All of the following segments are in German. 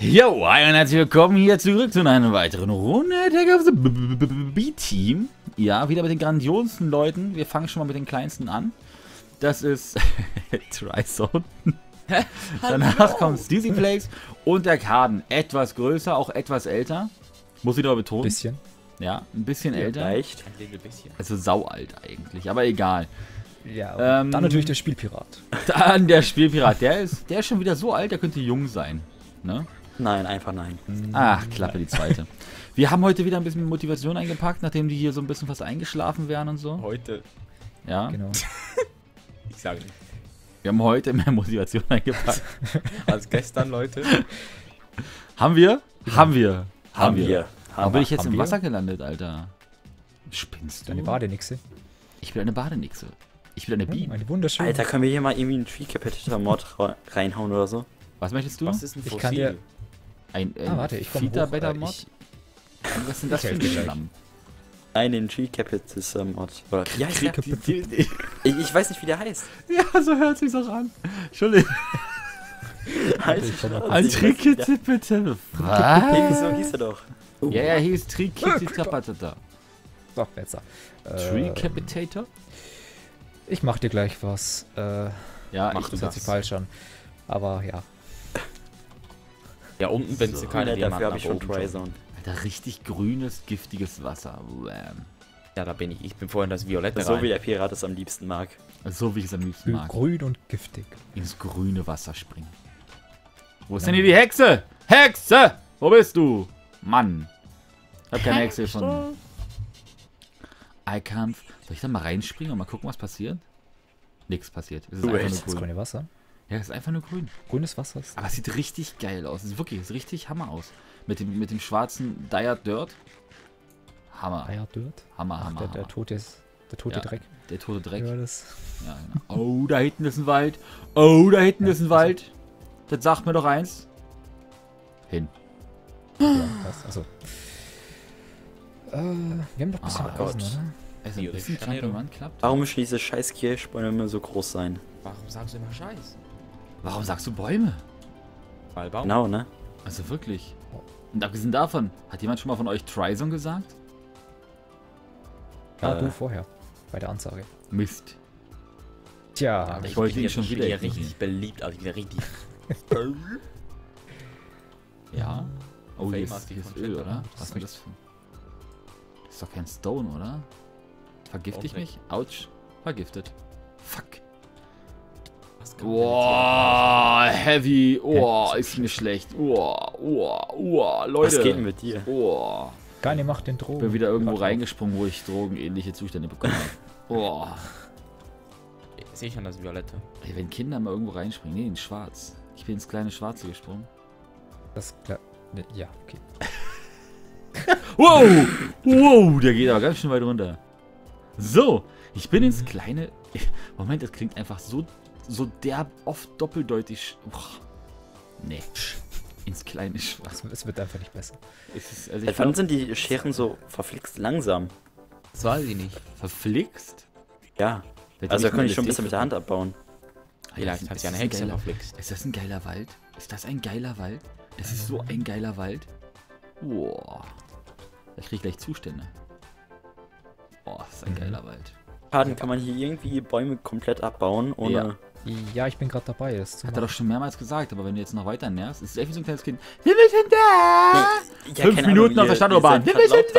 Jo, hi und herzlich willkommen hier zurück zu einer weiteren Runde Attack of the B-Team. Ja, wieder mit den grandiosen Leuten. Wir fangen schon mal mit den kleinsten an. Das ist Tryzone. Danach kommt Steezy Flakes und der Kaden. Etwas größer, auch etwas älter. Muss ich aber betonen. Bisschen. Ja, ein bisschen älter. Leicht. Ein little bisschen. Also saualt eigentlich, aber egal. Ja, Ähm, dann natürlich der Spielpirat. Dann der Spielpirat. Der ist, der ist schon wieder so alt, der könnte jung sein. Ne? Nein, einfach nein. Ach, Klappe, die zweite. Wir haben heute wieder ein bisschen Motivation eingepackt, nachdem die hier so ein bisschen fast eingeschlafen wären und so. Heute. Ja, Genau. Ich sage nicht. wir haben heute mehr Motivation eingepackt. Als gestern, Leute. Haben wir? Haben wir. Haben wir. Warum bin ich jetzt Haben im wir? Wasser gelandet, Alter? Spinnst du? Deine Badenixe. Ich bin eine Badenixe. Ich bin eine Biene. eine wunderschöne. Alter, können wir hier mal irgendwie einen Tree Capitator Mod reinhauen oder so? Was möchtest du? Was ist ein Ich Fossil? kann dir- Ein, ein Ah, warte, ich komm Fita hoch, Better äh, Mod? ich- Was sind das für ein. Schlamm? Nein, den Tree Capitator Mod. Oder, ja, ich, Krieg- ich, ich weiß nicht, wie der heißt. Ja, so hört sich's auch an. Entschuldigung. Halt Ein Trickitze bitte. Was? wieso hieß er doch? Ja, er hieß Trikititapatata. Doch, besser. Tree Äh, Capitator? ich mach dir gleich was. Äh, Ja, Mach ich du das hört sich falsch an. Aber ja. Ja, unten, wenn So. keine Nein, dafür habe ich schon nach oben schauen. Tryzone. Alter, richtig grünes, giftiges Wasser. Wham. Ja, da bin ich. Ich bin vorhin das Violette So wie rein. der Pirat es am liebsten mag. So wie ich es am liebsten mag. Grün und giftig. Ins grüne Wasser springen. Wo ist denn hier die Hexe? Hexe! Wo bist du? Mann. Ich hab keine Hexe gefunden. Eikampf. Soll ich da mal reinspringen und mal gucken, was passiert? Nix passiert. Es ist Du einfach nur Das grün. grüne Wasser. Ja, es ist einfach nur grün. Grünes Wasser ist. Aber es sieht richtig geil aus. Es ist wirklich, es sieht richtig Hammer aus. Mit dem, mit dem schwarzen Dirt Dirt. Hammer. Eier Dirt. Hammer, Ach, Hammer, der, der Hammer. tote ist. Der tote Ja. Dreck. Der tote Dreck. Ja, das. Ja, genau. Oh, da hinten ist ein Wald. Oh, da hinten Ja, ist ein also- Wald. Das sagt mir doch eins. Hin. Ja, das, also. Äh, wir haben doch ein bisschen Ah, Eisen, Gott. oder? Also ein bisschen. Warum müssen diese scheiß Kirschbäume immer so groß sein? Warum sagst du immer Scheiß? Warum sagst du Bäume? Weil Baum. Genau, ne? Also wirklich. Und abgesehen davon, hat jemand schon mal von euch Trizon gesagt? Ja, Äh. du vorher. Bei der Ansage. Mist. Tja, ich wollte ihn schon ich wieder bin ja richtig beliebt, also ich bin ja richtig. Ja. Oh, hier ist, hier ist Öl, oder? Was ist denn das für... Das ist doch kein Stone, oder? Vergifte ich mich? Autsch. Vergiftet. Fuck. Boah, heavy. Oh, ist mir schlecht. Oh, oh, oh, Leute. Was geht denn mit dir? Oh. keine Macht den Ich Drogen. bin wieder irgendwo reingesprungen, wo ich drogenähnliche Zustände bekommen habe. Oh. Ich sehe schon das Violette. Ey, wenn Kinder mal irgendwo reinspringen. Nee, in schwarz. Ich bin ins kleine Schwarze gesprungen. Das klar. Ne, ja, okay. Wow! Wow, der geht aber ganz schön weit runter. So, ich bin ins kleine. Moment, das klingt einfach so, so derb oft doppeldeutig. Boah. Nee. Ins kleine Schwarz. Es, wird einfach nicht besser. Es ist, also ich wann glaub, sind die Scheren so verflixt langsam? Das weiß ich nicht. verflixt. Ja. Also da mal ich schon ein bisschen mit der Hand abbauen. Vielleicht ist- hat sie eine das ein Hexe geiler- verflixt. Ist das ein geiler Wald? Ist das ein geiler Wald? Das ist so ein geiler Wald. Boah. Ich krieg gleich Zustände. Boah, das ist ein Mhm. geiler Wald. Schaden kann man hier irgendwie Bäume komplett abbauen, ohne. Ja. Ja, ich bin gerade dabei. Hat er doch schon mehrmals gesagt, aber wenn du jetzt noch weiter nervst, ist es echt wie so ein kleines Kind. Wir müssen da! Ja, Fünf Minuten Ahnung, auf der ihr Wir müssen als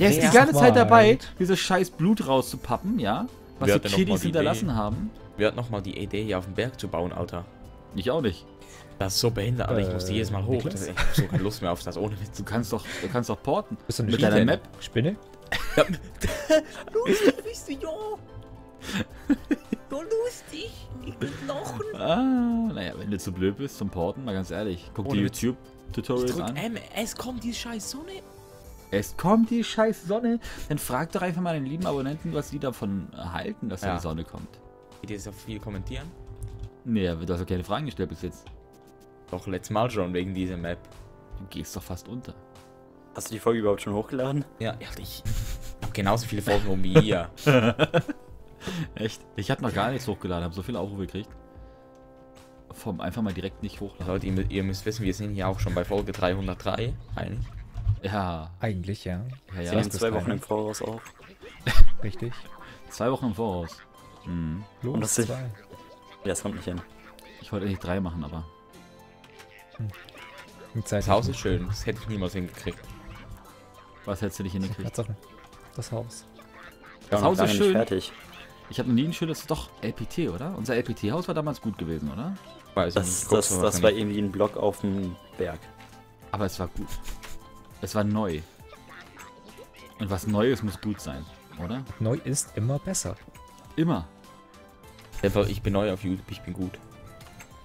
Der ist die Wer- ganze Zeit dabei, dieses scheiß Blut rauszupappen, ja? Was Wer die Kiddies die hinterlassen Idee? haben. Wer hat nochmal die Idee, hier auf dem Berg zu bauen, Alter? Ich auch nicht. Das ist so behindert, Alter. Ich musste Äh, jedes Mal hoch. Das, ich hab so keine Lust mehr auf das, ohne Witz. Du kannst doch, du kannst doch porten. Bist du eine Mit deiner Map. Spinne? Lustig bist du, ja. So lustig. Ich bin lachen. Ah, naja, wenn du zu blöd bist zum Porten, mal ganz ehrlich. Guck Ohne die. YouTube-Tutorials an. M, es kommt die scheiß Sonne. Es kommt die scheiß Sonne. Dann frag doch einfach mal den lieben Abonnenten, was die davon halten, dass da Ja. die Sonne kommt. Die das auf viel kommentieren? Nee, du hast doch keine Fragen gestellt bis jetzt. Doch, letztes Mal schon wegen dieser Map. Du gehst doch fast unter. Hast du die Folge überhaupt schon hochgeladen? Ja, ehrlich. Ich hab genauso viele Folgen wie ihr. Echt? Ich habe noch gar nichts hochgeladen, habe so viele Aufrufe gekriegt. vom einfach mal direkt nicht hochladen. Leute, ihr, ihr müsst wissen, wir sind hier auch schon bei Folge 303. Eigentlich. Ja, Eigentlich, ja. ja, Sie ja. nehmen das zwei Wochen im Voraus auf. Richtig. Zwei Wochen im Voraus. Mhm. Und Los, das sind- zwei. Ja, das kommt nicht hin. Ich wollte eigentlich drei machen, aber. Zeit Das Haus ist schön, das hätte ich niemals hingekriegt. Was hättest du nicht hingekriegt? Das Haus. Das Ja, Haus ist schön. Fertig. Ich habe noch nie ein schönes. Doch, LPT, oder? Unser LPT-Haus war damals gut gewesen, oder? Weiß ich Das, nicht, guck's das, das war irgendwie ein Block auf dem Berg. Aber es war gut. Es war neu. Und was Neues muss gut sein, oder? Neu ist immer besser. Immer. Einfach, ich bin neu auf YouTube, ich bin gut.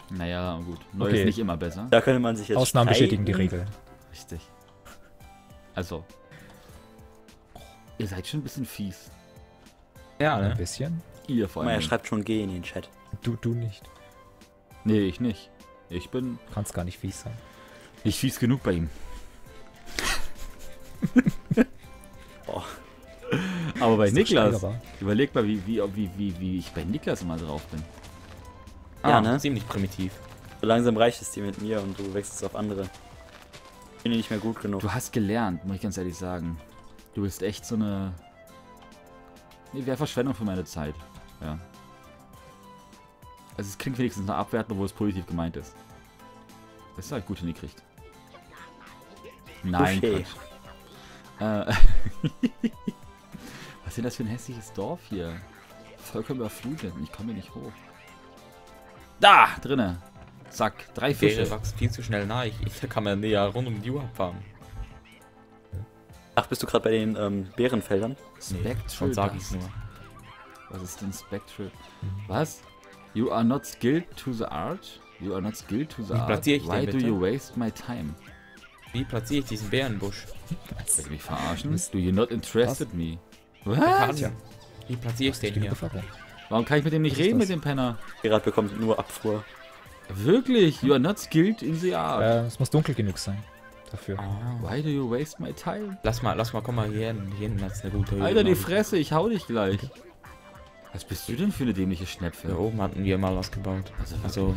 Naja, gut. Neu Okay. ist nicht immer besser. Da könnte man sich jetzt Ausnahmen bestätigen die. Regel. Richtig. Also. Ihr seid schon ein bisschen fies. Ja, Ein ne? bisschen. Ihr vor allem. schreibt schon G in den Chat. Du, du nicht. Nee, ich nicht. Ich bin Kannst gar nicht fies sein. nicht fies genug bei ihm. Boah. Aber bei Niklas, überleg mal, wie, wie, wie, wie, wie ich bei Niklas immer drauf bin. Ja, ah, ne? Ziemlich primitiv. So langsam reicht es dir mit mir und du wechselst auf andere. Ich bin dir nicht mehr gut genug. Du hast gelernt, muss ich ganz ehrlich sagen. Du bist echt so eine. Nee, wäre Verschwendung für meine Zeit. Ja. Also es klingt wenigstens nach Abwerten, obwohl es positiv gemeint ist. Das ist halt gut hingekriegt. Nein, Okay. Äh, Was ist denn das für ein hässliches Dorf hier? Vollkommen überflutet. Ich komme hier nicht hoch. Da, drinne. Zack, drei Fische. wachsen viel zu schnell nach. Ich, da kann man näher rund um die Uhr abfahren. Ach, bist du gerade bei den ähm, Bärenfeldern? Nee, Spectral schon sag ich's nur. Was ist denn Spectral? Was? You are not skilled to the art? You are not skilled to the Wie art? platziere ich Why do bitte? you waste my time? Wie platziere ich diesen Bärenbusch? Willst du mich verarschen? Do you not interested me? Was? Wie platziere ich den hier? Warum kann ich mit dem nicht Was reden, das? mit dem Penner? Gerard bekommt nur Abfuhr. Wirklich? You are not skilled in the art. Äh, es muss dunkel genug sein. Dafür. Ah. Why do you waste my time? Lass mal, lass mal, komm mal hier hin. Hier hinten hat's eine gute Höhe. Alter, die. Fresse, ich hau dich gleich. Was bist du denn für eine dämliche Schnepfe? Hier oben hatten wir mal was gebaut. Also, Also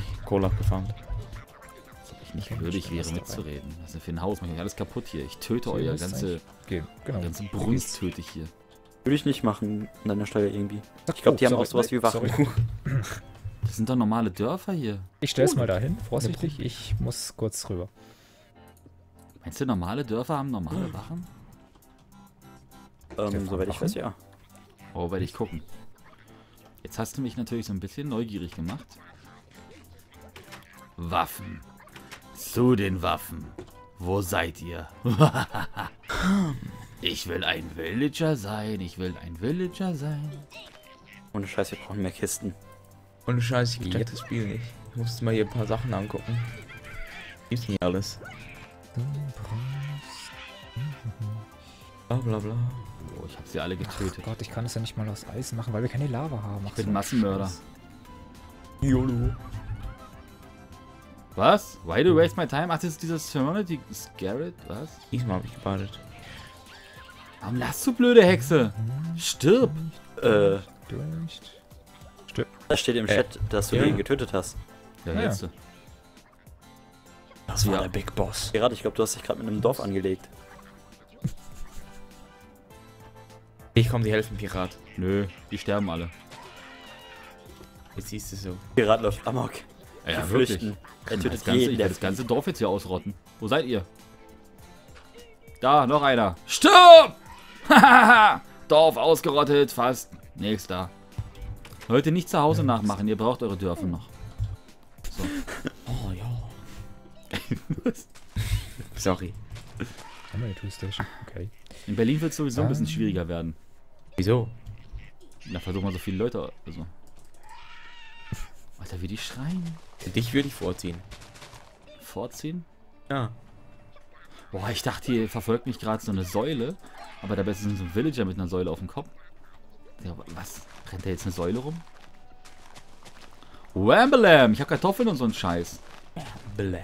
als ob ich nicht würdig wäre mitzureden. Was ist denn für ein Haus? Mach ich alles kaputt hier. Ich töte euer ist ganze, Okay, genau. ganze Brunst töte ich hier. Würde ich nicht machen an deiner Stelle irgendwie. Ich glaube, die oh, haben auch sorry. sowas wie Wachen. Sorry. Das sind doch normale Dörfer hier. Ich stell's mal dahin, vorsichtig. Ich muss kurz rüber. Meinst du, normale Dörfer haben normale Wachen? Ähm, soweit ich weiß, ja. Oh, werde ich gucken. Jetzt hast du mich natürlich so ein bisschen neugierig gemacht. Waffen. Zu den Waffen. Wo seid ihr? ich will ein Villager sein. Ich will ein Villager sein. Ohne Scheiß, wir brauchen mehr Kisten. Und Scheiße, ich check das Spiel nicht. Ich muss mal hier ein paar Sachen angucken. Gibt's nicht alles. Bla bla bla. Oh, ich habe sie alle getötet. Gott, ich kann es ja nicht mal aus Eis machen, weil wir keine Lava haben. Ich bin ein Massenmörder. YOLO. Was? Why do you waste my time? Ach, das ist dieser Serenity Scarlet? Was? Diesmal habe ich gebadet. Warum lachst du, blöde Hexe? Stirb! Äh, Durch. da steht im Äh, Chat, dass du ja. den getötet hast. Ja, Ja. Das war der Big Boss. Gerard, ich glaube, du hast dich gerade mit einem Dorf angelegt. Ich komm, die helfen Pirat. Nö, die sterben alle. Jetzt siehst du so. Gerard läuft amok. Ja, Die wirklich. flüchten. Er Das tötet ganze, jeden, ich das ganze Dorf jetzt hier ausrotten. Wo seid ihr? Da, noch einer. Stirb! Hahaha! Dorf ausgerottet, fast. Nächster. Leute, nicht zu Hause nachmachen, ihr braucht eure Dörfer noch. Sorry. Haben wir eine Toolstation? Okay. In Berlin wird es sowieso ein bisschen Ähm. schwieriger werden. Wieso? Da versuchen wir so viele Leute. Also. Alter, wie die schreien. Dich würde ich vorziehen. Vorziehen. Ja. Boah, ich dachte, hier verfolgt mich gerade so eine Säule. Aber dabei ist es so ein Villager mit einer Säule auf dem Kopf. Ja, was? Rennt da jetzt eine Säule rum? Wambalam! Ich hab Kartoffeln und so einen Scheiß. Blam.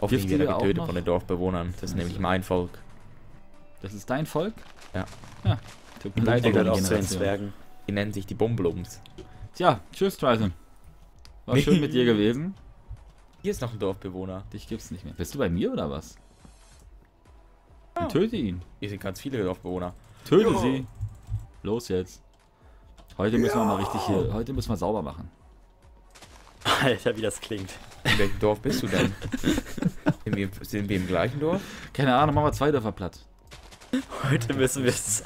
Hoffentlich Giftige wird er getötet noch? von den Dorfbewohnern. Das ist nämlich mein Volk. Das ist dein Volk? Ja. Ja. Tut mir leid, auch zu den Generation. Zwergen. Die nennen sich die Bomblums. Tja, tschüss, Tryson. War schön mit dir gewesen. Hier ist noch ein Dorfbewohner. Dich gibt's nicht mehr. Bist du bei mir oder was? Dann töte ihn. Hier sind ganz viele Dorfbewohner. Töte sie. Los jetzt. Heute müssen wir mal richtig hier. Heute müssen wir sauber machen. Alter, wie das klingt. In welchem Dorf bist du denn? sind, wir, sind wir im gleichen Dorf? Keine Ahnung, machen wir zwei Dörfer platt. Heute müssen wir es.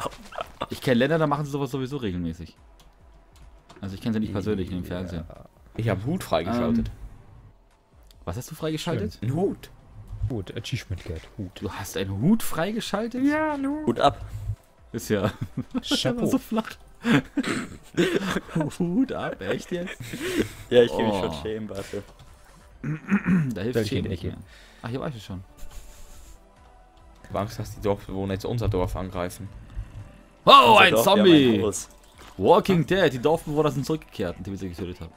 Ich kenne Länder, da machen sie sowas sowieso regelmäßig. Also ich kenne sie nicht persönlich im Fernsehen. Ich habe Hut freigeschaltet. Was hast du freigeschaltet? Ein Hut. Gut, Achievement Geld. Hut. Du hast einen Hut freigeschaltet? Ja. Gut ab. Ist ja Chapeau. so flach. Hut ab, echt jetzt? Ja, ich will mich Oh. schon schämen, warte. Da hilft nicht Ecke? mehr. Ach, hier war ich schon. Ich habe Angst, dass die Dorfbewohner jetzt unser Dorf angreifen. Oh, Unser ein Dorf, Zombie! Haus. Walking Dead, die Dorfbewohner sind zurückgekehrt, die wir sie getötet haben.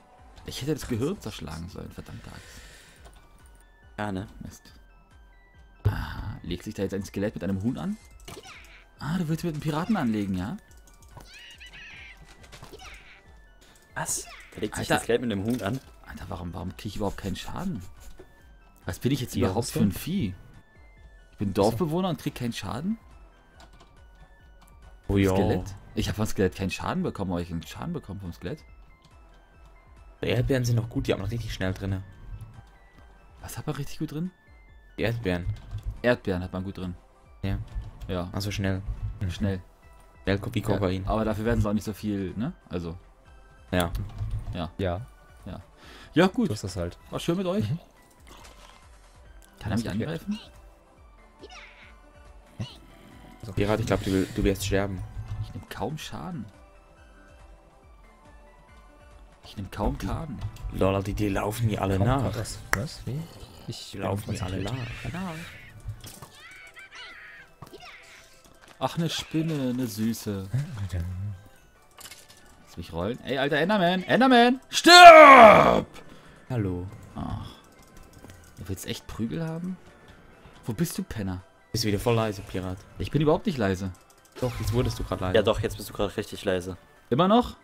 Ich hätte das Gehirn zerschlagen sollen, verdammte Axt. Ja, ne? Mist. Ah, legt sich da jetzt ein Skelett mit einem Huhn an? Ah, du willst mit einem Piraten anlegen, ja? Was? Da legt sich Alter. das Geld mit dem Huhn an. Alter, warum, warum kriege ich überhaupt keinen Schaden? Was bin ich jetzt Ja, überhaupt für ein Vieh? Ich bin Dorfbewohner und krieg keinen Schaden? Oh ja. Skelett? Ich habe vom Skelett keinen Schaden bekommen, aber ich einen Schaden bekommen vom Skelett. Die Erdbeeren sind noch gut, die haben noch richtig schnell drin. Was hat man richtig gut drin? Die Erdbeeren. Erdbeeren hat man gut drin. Ja. Ja, Also schnell. schnell. Schnell wie Kokain. Ja, aber dafür werden sie auch nicht so viel, ne? Also, Ja. Ja, ja so gut. ist das halt. War schön mit euch. Mhm. Kann er mich angreifen? Also, Pirat, ich glaube, du, du wirst sterben. Ich nehme kaum Schaden. Ich nehme kaum Schaden. Lol, die, die laufen mir alle Komm, nach. Was? Was? Wie? Ich Die laufen mir alle nach. Ach, eine Spinne, eine Süße. Lass mich rollen. Ey, alter Enderman. Enderman! Stirb! Hallo. Ach. Du willst echt Prügel haben? Wo bist du, Penner? Bist wieder voll leise, Pirat. Ich bin überhaupt nicht leise. Doch, jetzt wurdest du gerade leise. Ja, doch, jetzt bist du gerade richtig leise. Immer noch?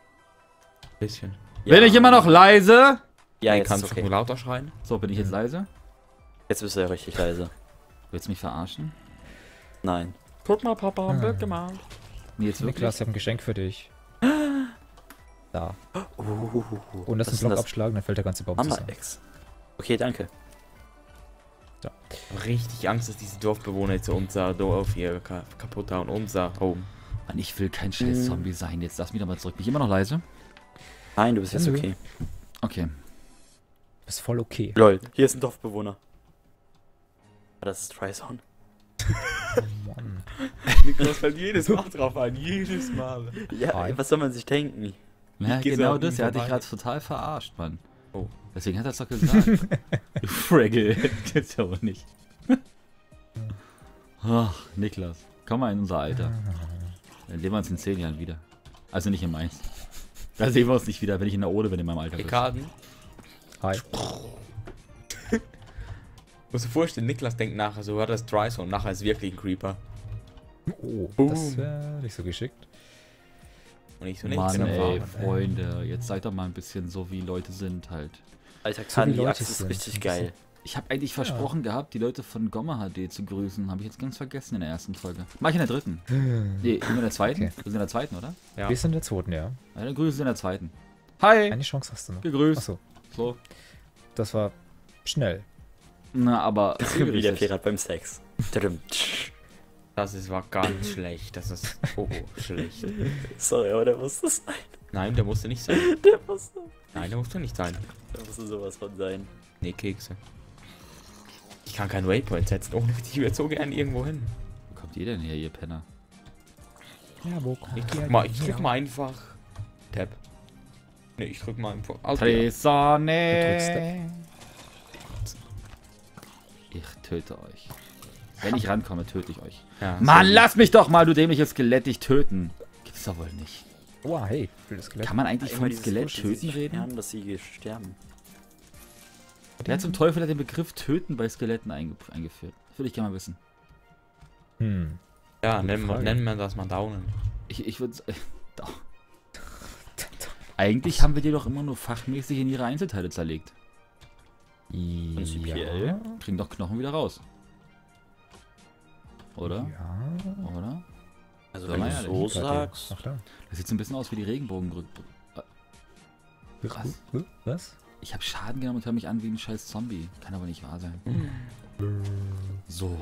Ein bisschen. Ja. Bin ich immer noch leise? Ja, jetzt kannst ist du okay. nur lauter schreien? So, bin ich jetzt leise? Jetzt bist du ja richtig leise. Willst du mich verarschen? Nein. Guck mal, Papa, ein Bild Bild gemacht. Nee, jetzt wirklich? Niklas, ich habe ein Geschenk für dich. Da. Uh, Und einen ist Block abschlagen, dann fällt der ganze Baum Mama zusammen. Ex. Okay, danke. Richtig Angst, dass diese Dorfbewohner jetzt unser Dorf hier ka kaputt hauen. Unser Home. Mann, ich will kein scheiß Zombie sein. Jetzt lass mich doch mal zurück. Bin ich immer noch leise? Nein, du bist jetzt okay. Okay. Ist voll okay. Lol, hier ist ein Dorfbewohner. Ah, Das ist Tryzone. Mann. Niklas fällt jedes Mal drauf ein. Jedes Mal. Ja, Hi. was soll man sich denken? Ja, genau das. Er hat dich gerade total verarscht, Mann. Oh. Deswegen hat er es doch gesagt. du Fraggle. Das ja wohl nicht. Ach, Niklas. Komm mal in unser Alter. Dann leben wir uns in zehn Jahren wieder. Also nicht in meins. Da sehen wir uns nicht wieder, wenn ich in der Ode bin in meinem Alter. bin. Ricarden. Hi. Musst du dir vorstellen, Niklas denkt nachher so, ja, das ist Dryzone, nachher ist wirklich ein Creeper. Oh, Boom. das wäre nicht so geschickt. Und ich so, nee, ich Mann, ey. Freunde. Jetzt seid doch mal ein bisschen so, wie Leute sind halt. Alter, So wie die Leute Axt ist sind. richtig geil. Ich habe eigentlich versprochen gehabt, die Leute von Gomma HD zu grüßen. Habe ich jetzt ganz vergessen in der ersten Folge. Mach ich in der dritten. Nee, sind wir in der zweiten? Okay. Wir sind in der zweiten, oder? Ja. Wir sind in der zweiten, ja. Ja, dann grüßen sie in der zweiten. Hi! Eine Chance hast du noch. Gegrüßt. Achso, So. das war schnell. Na, aber. Wie der. Pirat beim Sex. Das ist, war ganz schlecht. Das ist oh, oh, schlecht. Sorry, aber der musste sein. Nein, der musste nicht sein. Der musste. Nein, der musste nicht sein. Der musste sowas von sein. Nee, Kekse. Ich kann keinen Waypoint setzen. Ohne ich würde so gern irgendwo hin. Wo kommt ihr denn her, ihr Penner? Ja, wo kommt Ich die drück mal, ich drück mal einfach. Tab. Nee, ich drück mal einfach. Alt, ja. Tresonne! Ich töte euch. Wenn ich rankomme, töte ich euch. Ja, Mann, so. lass mich doch mal, du dämliches Skelett, dich töten. Gibt's doch wohl nicht. Oh, hey, für das Skelett. Kann man eigentlich vom dieses Skelett Wort, töten reden? Sterben, dass sie sterben. Wer zum Teufel hat den Begriff töten bei Skeletten einge eingeführt? Das würde ich gerne mal wissen. Hm. Ja, nennen wir, nennen wir das mal Downen. Ich, ich würde. Äh, da. Eigentlich haben wir die doch immer nur fachmäßig in ihre Einzelteile zerlegt. Prinzipiell. Ja. Kriegen doch Knochen wieder raus. Oder? Ja. Oder? Also wenn mal du so sagst. Ach da. Das sieht so ein bisschen aus wie die Regenbogenbrücke. Was? Huh? Was? Ich habe Schaden genommen und höre mich an wie ein scheiß Zombie. Kann aber nicht wahr sein. So.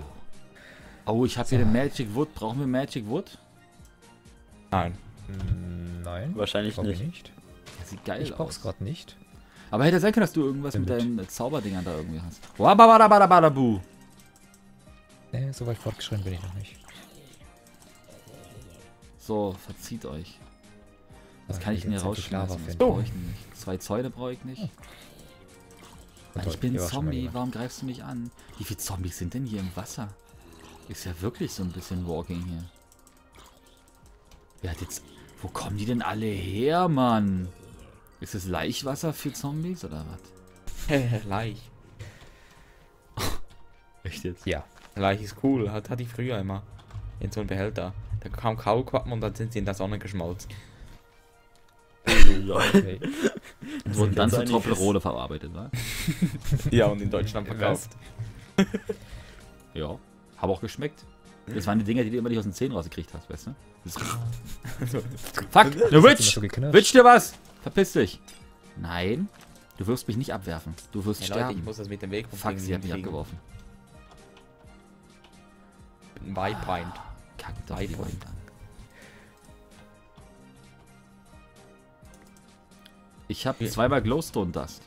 Oh, ich habe hier den Magic Wood. Brauchen wir Magic Wood? Nein. Mm, Nein. Wahrscheinlich ich nicht. nicht. Das sieht geil Ich brauch's aus. gerade nicht. Aber hätte sein können, dass du irgendwas Nimm mit mit. deinen Zauberdingern da irgendwie hast. Wababadabadabu. Nee, so weit fortgeschritten bin ich noch nicht. So, verzieht euch. Was kann ich denn hier rausschmeißen? Das brauche ich nicht. Zwei Zäune brauche ich nicht. Oh, Mann, toll, ich bin ein Zombie, warum greifst du mich an? Wie viele Zombies sind denn hier im Wasser? Ist ja wirklich so ein bisschen Walking hier. Wer hat jetzt... Wo kommen die denn alle her, Mann? Ist es Laichwasser für Zombies oder was? Leich. Echt jetzt? Ja. Leich ist cool. Hat, hatte ich früher immer. In so einem Behälter. Da kam Kaulquappen und dann sind sie in der Sonne geschmolzen. Okay. Und wurden dann zu einiges. Troppelrode verarbeitet, wa? ja, und in Deutschland verkauft. Ja. Habe auch geschmeckt. Das waren die Dinger, die du immer nicht aus den Zähnen rausgekriegt hast, weißt du? Das Fuck, eine immer Witch! Witch dir was! Verpiss dich! Nein, du wirst mich nicht abwerfen. Du wirst Hey, Leute, ich sterben. muss das mit dem Weg Fuck, sie hat mich abgeworfen. Ein Waypoint. Kack doch an. Ich habe Ja. zweimal Glowstone Dust.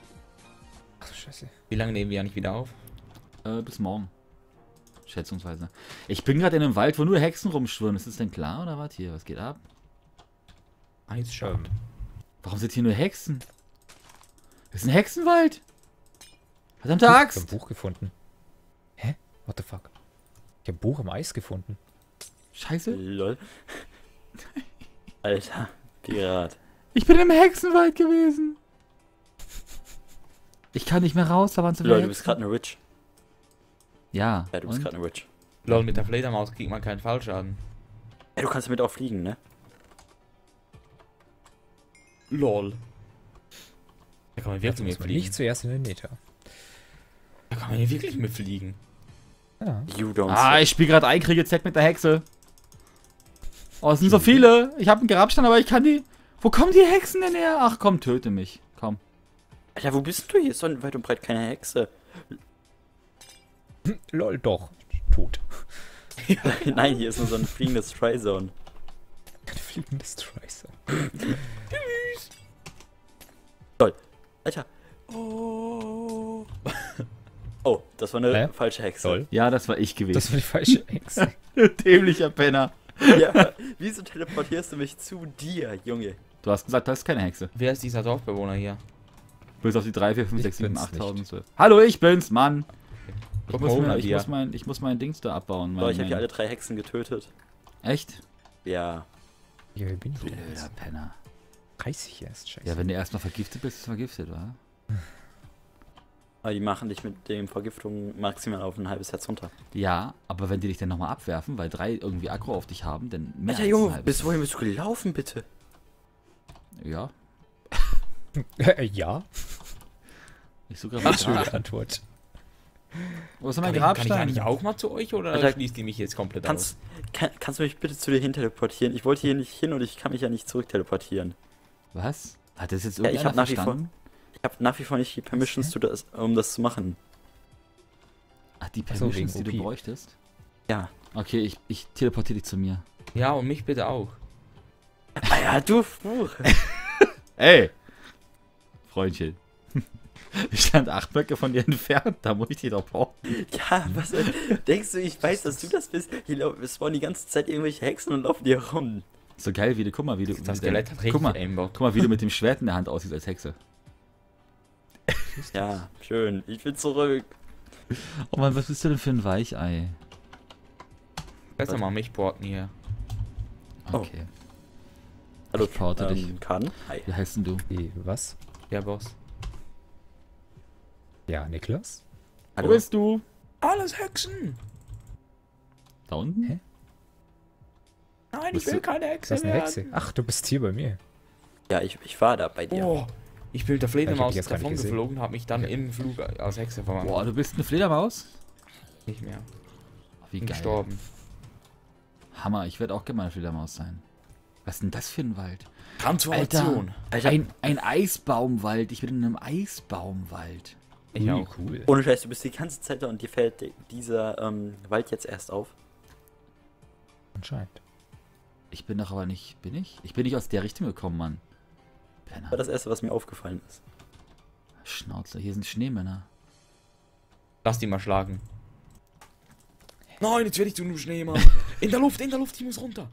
Ach du Scheiße. Wie lange nehmen wir eigentlich wieder auf? Äh, bis morgen. Schätzungsweise. Ich bin gerade in einem Wald, wo nur Hexen rumschwirren. Ist das denn klar oder was hier? Was geht ab? Eisschau. Ähm, Warum sind hier nur Hexen? Das ist ein Hexenwald! Verdammte Ich hab ein Axt! Buch gefunden. Hä? What the fuck? Ich hab ein Buch im Eis gefunden. Scheiße. Lol. Alter, Pirat. Ich bin im Hexenwald gewesen. Ich kann nicht mehr raus, da waren zu viele Lol, du bist gerade eine Witch. Ja, Ja, du bist gerade eine Witch. Lol, mit der Fledermaus kriegt man keinen Fallschaden. Ja, du kannst damit auch fliegen, ne? Lol. Da kann man wirklich muss mit fliegen. nicht zuerst in den Meter. Da kann man hier wirklich mit fliegen. Ja. You don't Ah, ich spiele gerade Einkriege Z mit der Hexe. Oh, es sind so viele. Ich habe einen Grabstein, aber ich kann die... Wo kommen die Hexen denn her? Ach komm, töte mich. Komm. Alter, wo bist du? Hier ist so weit und breit keine Hexe. Lol, doch. Tot. Nein, hier ist nur so ein fliegendes Tryzone. Ein fliegendes Tracer. Alter. Oh. Oh, das war eine Hä? falsche Hexe. Lol. Ja, das war ich Das gewesen. war die falsche Hexe. Dämlicher Penner. Ja, wieso teleportierst du mich zu dir, Junge? Du hast gesagt, das ist keine Hexe. Wer ist dieser Dorfbewohner hier? Bis auf die 3, 4, 5, Ich 6, 7, bin's 8, nicht. 1000, 12. Hallo, ich bin's, Mann. Ich Guck muss, mir, ich, muss mein, ich muss mein Dings da abbauen. Mein, ich habe hier alle drei Hexen getötet. echt? Ja. Ja, wer bin ich denn? Penner. 30 erst, scheiße. Ja, wenn du erstmal vergiftet bist, ist es vergiftet, wa? Aber die machen dich mit dem Vergiftung maximal auf ein halbes Herz runter. Ja, aber wenn die dich dann nochmal abwerfen, weil drei irgendwie Aggro auf dich haben, dann mehr Alter, als ein Junge, halbes. bis wohin bist du gelaufen, bitte? Ja, ja. ich suche gerade Schöne. Antwort. Wo ist mein ich, kann ich Grabstein? eigentlich auch mal zu euch oder Alter, schließt ihr mich jetzt komplett Kannst, kann, kannst du mich bitte zu dir hin teleportieren? Ich wollte hier nicht hin und ich kann mich ja nicht zurück teleportieren. Was? Hat das jetzt Ja, ich hab nach wie vor- verstanden? Habe nach wie vor nicht die Permissions, zu das, um das zu machen. Ach, die so, Permissions, wegen die du bräuchtest? Ja. Okay, ich, ich teleportiere dich zu mir. Ja, und mich bitte auch. Ah ja, du Fluch. Ey! Freundchen. Ich stand acht Blöcke von dir entfernt, da muss ich dich doch brauchen. Ja, was denkst du, ich weiß, dass du das bist? Hier spawnen die ganze Zeit irgendwelche Hexen und laufen dir rum. So geil, wie du, guck mal, wie du, Das mit Skelett dem, hat richtig guck mal, guck mal, wie du mit dem Schwert in der Hand aussiehst als Hexe. Ja, schön. Ich bin zurück. Oh Mann, was bist du denn für ein Weichei? Besser mal mich porten hier. Oh. Okay. Hallo, Ich porte dich. ähm, Kann. Hi. Wie heißt denn du? Wie, was? Ja, Boss. Ja, Niklas? Wo bist du? Alles Hexen! Da unten? Hä? Nein, Bist du- keine Hexe Das ist eine Hexe. Ach, du bist hier bei mir. Ja, ich, ich war da bei dir. Oh, ich bin mit der Fledermaus davon geflogen, habe mich dann Okay. im Flug aus Hexe verwandelt. Boah, du bist eine Fledermaus? Nicht mehr. Oh, wie Bin geil. gestorben. Hammer, ich werde auch gerne mal eine Fledermaus sein. Was ist denn das für ein Wald? Transformation. Alter, Ein, ein Eisbaumwald. Ich bin in einem Eisbaumwald. Ich auch. cool. ohne Scheiß, du bist die ganze Zeit da und dir fällt di- dieser ähm, Wald jetzt erst auf. Anscheinend. Ich bin doch aber nicht. Bin ich? Ich bin nicht aus der Richtung gekommen, Mann. Das war Penner. das erste, was mir aufgefallen ist. Schnauze, hier sind Schneemänner. Lass die mal schlagen. Nein, jetzt werde ich zu einem Schneemann. In der Luft, in der Luft, ich muss runter.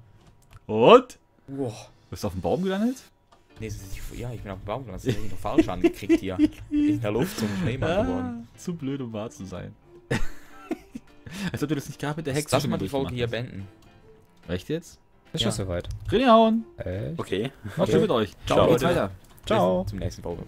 Und? Wow. Bist du auf dem Baum gelandet? Nee, ja, ich bin auf dem Baum, das ist doch falsch angekriegt hier. In der Luft zum Schneemann geworden. zu blöd, um wahr zu sein. Als ob du das nicht gerade mit der Hexe Lass mal die Folge hier beenden. Recht jetzt? Ist Ja. schon soweit. Reinhauen! Echt? Okay. Was Okay. mit euch? Ciao, geht's Leute. weiter. Ciao. Bis zum nächsten Folge.